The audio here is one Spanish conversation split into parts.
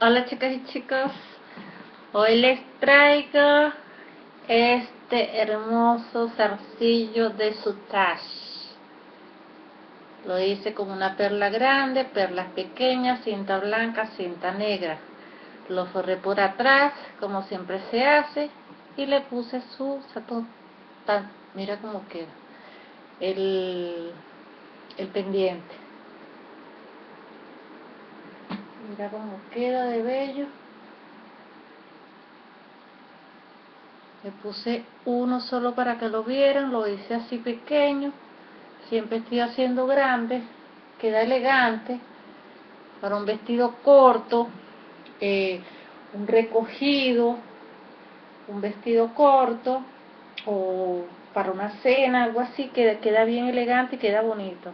Hola chicas y chicos, hoy les traigo este hermoso zarcillo de Sutash. Lo hice con una perla grande, perlas pequeñas, cinta blanca, cinta negra. Lo forré por atrás, como siempre se hace, y le puse su mira cómo queda, el, el pendiente. Mira cómo queda de bello. Le puse uno solo para que lo vieran, lo hice así pequeño. Siempre estoy haciendo grande, queda elegante. Para un vestido corto, eh, un recogido, un vestido corto o para una cena, algo así, que queda bien elegante y queda bonito.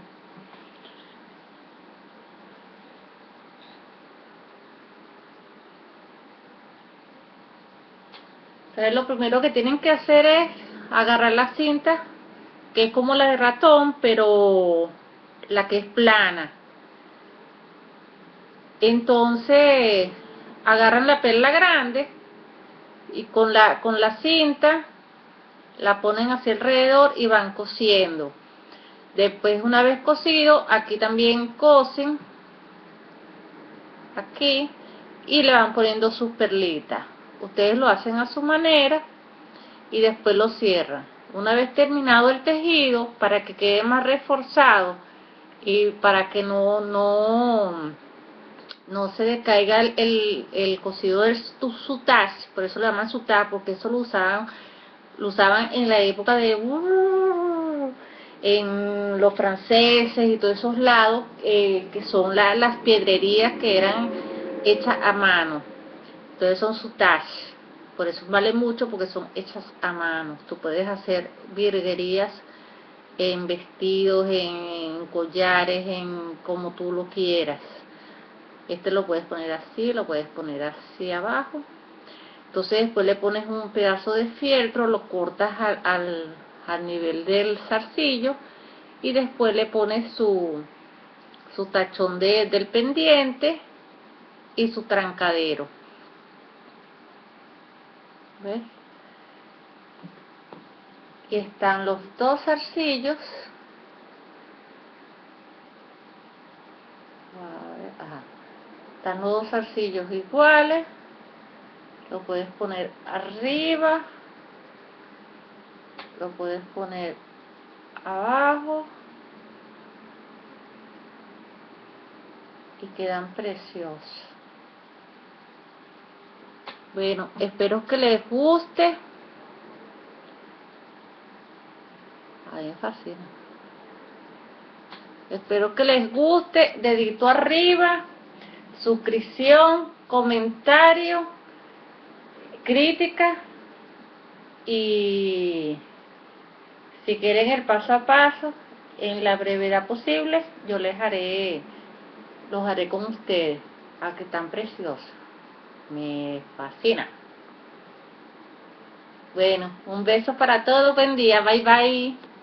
Entonces lo primero que tienen que hacer es agarrar la cinta, que es como la de ratón, pero la que es plana. Entonces agarran la perla grande y con la, con la cinta la ponen hacia alrededor y van cosiendo. Después una vez cosido, aquí también cosen, aquí, y le van poniendo sus perlitas ustedes lo hacen a su manera y después lo cierran. Una vez terminado el tejido, para que quede más reforzado y para que no, no, no se decaiga el, el, cosido del sutage, por eso le llaman sutage, porque eso lo usaban, lo usaban en la época de en los franceses y todos esos lados, eh, que son las piedrerías que eran hechas a mano entonces son sutage, por eso vale mucho porque son hechas a mano. Tú puedes hacer virguerías en vestidos, en collares, en como tú lo quieras. Este lo puedes poner así, lo puedes poner así abajo. Entonces después le pones un pedazo de fieltro, lo cortas al, nivel del zarcillo y después le pones su, tachón de, del pendiente y su trancadero. Y están los dos zarcillos. Están los dos zarcillos iguales. Lo puedes poner arriba. Lo puedes poner abajo. Y quedan preciosos. Bueno, espero que les guste. Ahí es fácil. Espero que les guste. Dedito arriba. Suscripción, comentario, crítica. Y si quieren el paso a paso, en la brevedad posible, yo les haré, los haré con ustedes. A ah, que tan preciosos me fascina. Bueno, un beso para todos, buen día, bye bye.